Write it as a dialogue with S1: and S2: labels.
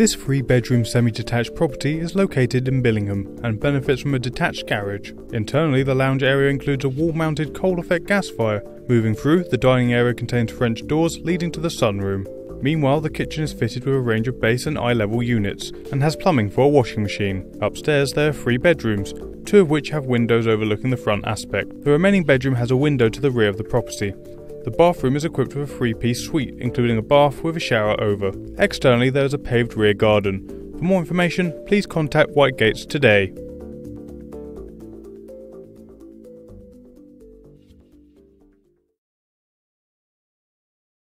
S1: This three bedroom semi detached property is located in Billingham and benefits from a detached garage. Internally, the lounge area includes a wall mounted coal effect gas fire. Moving through, the dining area contains French doors leading to the sunroom. Meanwhile, the kitchen is fitted with a range of base and eye level units and has plumbing for a washing machine. Upstairs, there are three bedrooms, two of which have windows overlooking the front aspect. The remaining bedroom has a window to the rear of the property. The bathroom is equipped with a three piece suite, including a bath with a shower over. Externally, there is a paved rear garden. For more information, please contact Whitegates today.